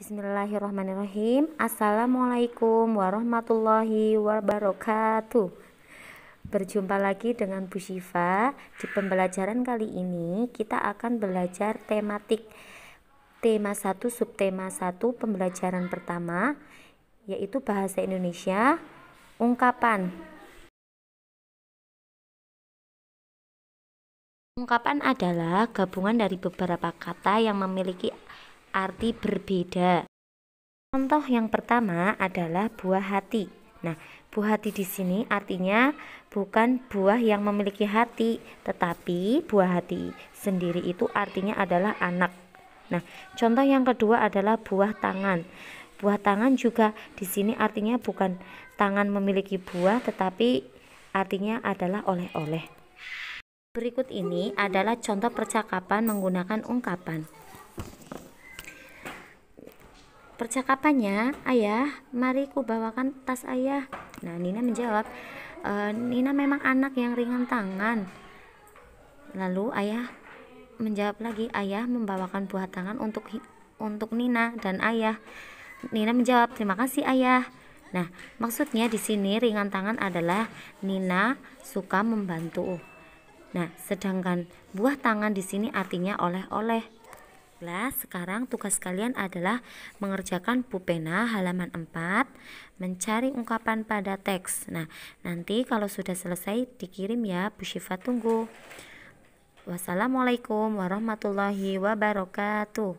Bismillahirrahmanirrahim. Assalamualaikum warahmatullahi wabarakatuh. Berjumpa lagi dengan Bu Syifa. Di pembelajaran kali ini kita akan belajar tematik tema 1 subtema 1 pembelajaran pertama yaitu bahasa Indonesia ungkapan. Ungkapan adalah gabungan dari beberapa kata yang memiliki arti berbeda. Contoh yang pertama adalah buah hati. Nah, buah hati di sini artinya bukan buah yang memiliki hati, tetapi buah hati sendiri itu artinya adalah anak. Nah, contoh yang kedua adalah buah tangan. Buah tangan juga di sini artinya bukan tangan memiliki buah, tetapi artinya adalah oleh-oleh. Berikut ini adalah contoh percakapan menggunakan ungkapan. Percakapannya, ayah, mari ku bawakan tas ayah. Nah, Nina menjawab, e, Nina memang anak yang ringan tangan. Lalu ayah menjawab lagi, ayah membawakan buah tangan untuk untuk Nina dan ayah. Nina menjawab, terima kasih ayah. Nah, maksudnya di sini ringan tangan adalah Nina suka membantu. Nah, sedangkan buah tangan di sini artinya oleh-oleh. Nah, sekarang tugas kalian adalah mengerjakan pupena halaman 4, mencari ungkapan pada teks. Nah, nanti kalau sudah selesai dikirim ya, Bu Syifa tunggu. Wassalamualaikum warahmatullahi wabarakatuh.